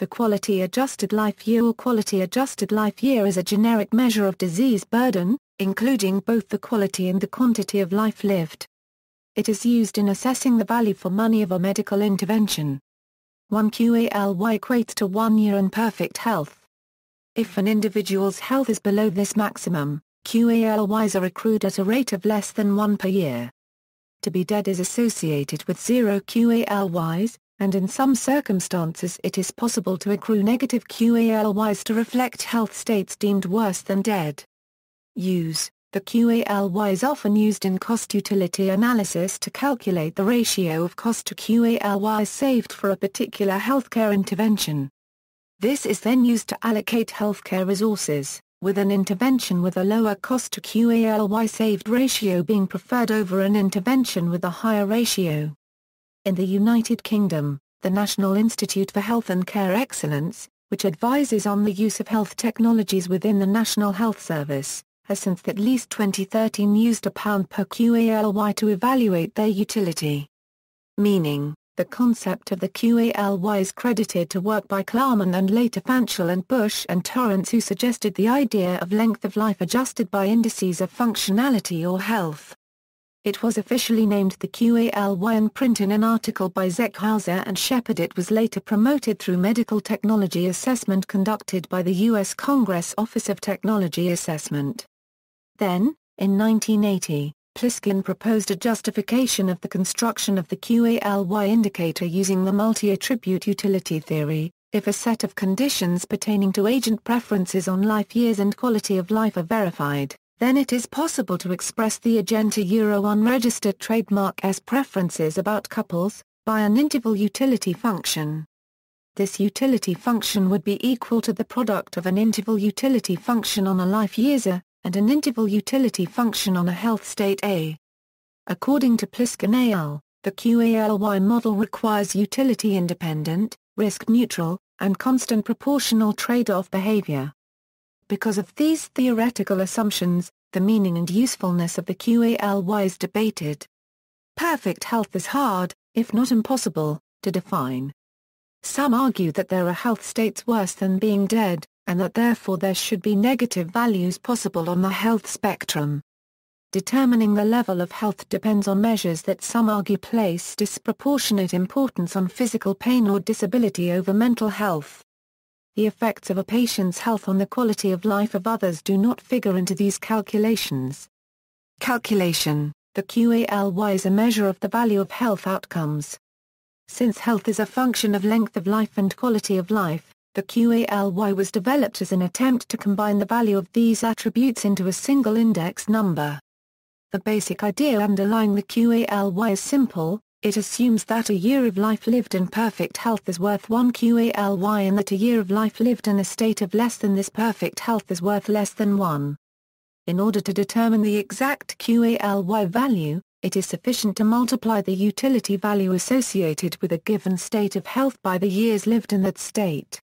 The quality adjusted life year or quality adjusted life year is a generic measure of disease burden, including both the quality and the quantity of life lived. It is used in assessing the value for money of a medical intervention. 1 QALY equates to one year in perfect health. If an individual's health is below this maximum, QALYs are accrued at a rate of less than 1 per year. To be dead is associated with zero QALYs, and in some circumstances it is possible to accrue negative QALYs to reflect health states deemed worse than dead. Use The QALY is often used in cost-utility analysis to calculate the ratio of cost to QALY saved for a particular healthcare intervention. This is then used to allocate healthcare resources with an intervention with a lower cost to QALY saved ratio being preferred over an intervention with a higher ratio. In the United Kingdom, the National Institute for Health and Care Excellence, which advises on the use of health technologies within the National Health Service, has since at least 2013 used a pound per QALY to evaluate their utility. Meaning, the concept of the QALY is credited to work by Klarman and later Fanshel and Bush and Torrance who suggested the idea of length of life adjusted by indices of functionality or health. It was officially named the QALY in print in an article by Zeckhauser and Shepard. It was later promoted through medical technology assessment conducted by the U.S. Congress Office of Technology Assessment. Then, in 1980, Pliskin proposed a justification of the construction of the QALY indicator using the multi-attribute utility theory, if a set of conditions pertaining to agent preferences on life years and quality of life are verified, then it is possible to express the Agenta Euro unregistered trademark as preferences about couples, by an interval utility function. This utility function would be equal to the product of an interval utility function on a life years A, and an interval utility function on a health state A. According to Pliskin al., the QALY model requires utility-independent, risk-neutral, and constant proportional trade-off behavior. Because of these theoretical assumptions, the meaning and usefulness of the QALY is debated. Perfect health is hard, if not impossible, to define. Some argue that there are health states worse than being dead, and that therefore there should be negative values possible on the health spectrum. Determining the level of health depends on measures that some argue place disproportionate importance on physical pain or disability over mental health. The effects of a patient's health on the quality of life of others do not figure into these calculations. Calculation The QALY is a measure of the value of health outcomes. Since health is a function of length of life and quality of life, the QALY was developed as an attempt to combine the value of these attributes into a single index number. The basic idea underlying the QALY is simple, it assumes that a year of life lived in perfect health is worth one QALY and that a year of life lived in a state of less than this perfect health is worth less than one. In order to determine the exact QALY value, it is sufficient to multiply the utility value associated with a given state of health by the years lived in that state.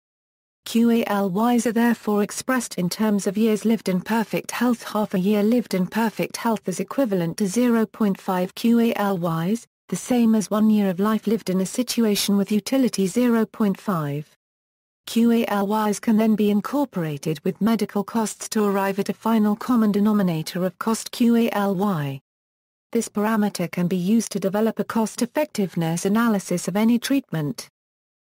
QALYs are therefore expressed in terms of years lived in perfect health. Half a year lived in perfect health is equivalent to 0.5 QALYs, the same as one year of life lived in a situation with utility 0.5. QALYs can then be incorporated with medical costs to arrive at a final common denominator of cost QALY. This parameter can be used to develop a cost-effectiveness analysis of any treatment.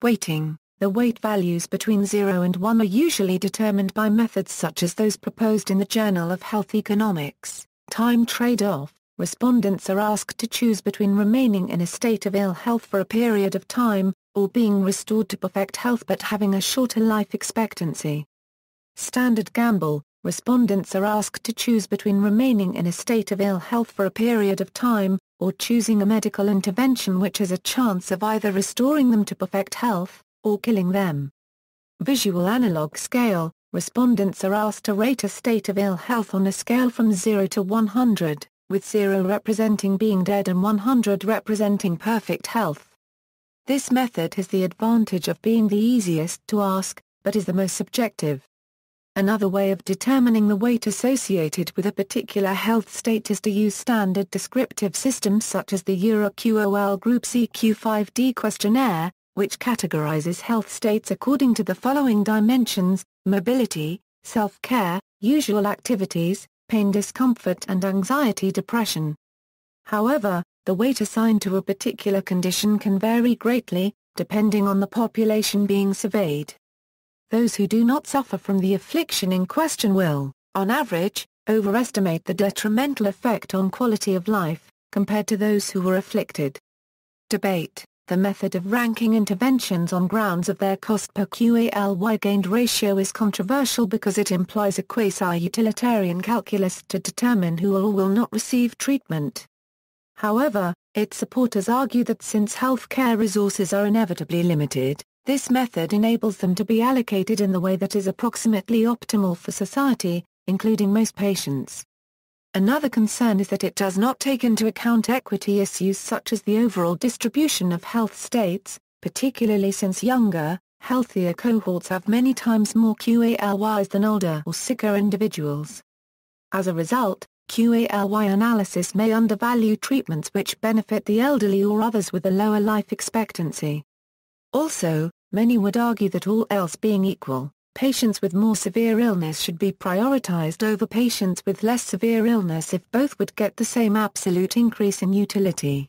Weighting the weight values between 0 and 1 are usually determined by methods such as those proposed in the Journal of Health Economics. Time trade-off Respondents are asked to choose between remaining in a state of ill health for a period of time, or being restored to perfect health but having a shorter life expectancy. Standard gamble Respondents are asked to choose between remaining in a state of ill health for a period of time, or choosing a medical intervention which has a chance of either restoring them to perfect health, or killing them. Visual analog scale, respondents are asked to rate a state of ill health on a scale from 0 to 100, with 0 representing being dead and 100 representing perfect health. This method has the advantage of being the easiest to ask, but is the most subjective. Another way of determining the weight associated with a particular health state is to use standard descriptive systems such as the EuroQOL Group EQ5D questionnaire, which categorizes health states according to the following dimensions, mobility, self-care, usual activities, pain discomfort and anxiety depression. However, the weight assigned to a particular condition can vary greatly, depending on the population being surveyed. Those who do not suffer from the affliction in question will, on average, overestimate the detrimental effect on quality of life, compared to those who were afflicted. Debate The method of ranking interventions on grounds of their cost per QALY gained ratio is controversial because it implies a quasi-utilitarian calculus to determine who will or will not receive treatment. However, its supporters argue that since healthcare resources are inevitably limited, this method enables them to be allocated in the way that is approximately optimal for society, including most patients. Another concern is that it does not take into account equity issues such as the overall distribution of health states, particularly since younger, healthier cohorts have many times more QALYs than older or sicker individuals. As a result, QALY analysis may undervalue treatments which benefit the elderly or others with a lower life expectancy. Also, many would argue that all else being equal, patients with more severe illness should be prioritized over patients with less severe illness if both would get the same absolute increase in utility.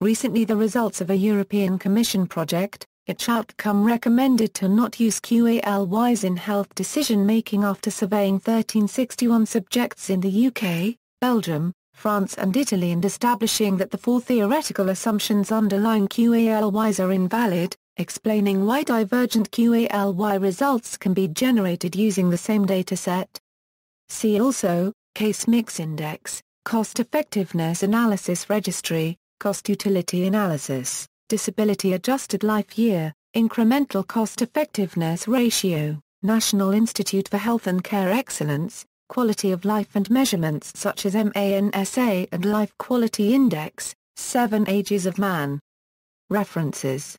Recently the results of a European Commission project, its outcome recommended to not use QALYs in health decision-making after surveying 1361 subjects in the UK, Belgium, France and Italy and establishing that the four theoretical assumptions underlying QALYs are invalid, explaining why divergent QALY results can be generated using the same dataset. See also, Case Mix Index, Cost Effectiveness Analysis Registry, Cost Utility Analysis. Disability Adjusted Life Year, Incremental Cost Effectiveness Ratio, National Institute for Health and Care Excellence, Quality of Life and measurements such as MANSA and Life Quality Index, 7 Ages of Man. References